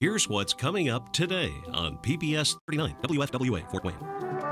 Here's what's coming up today on PBS 39 WFWA Fort Wayne. Oh.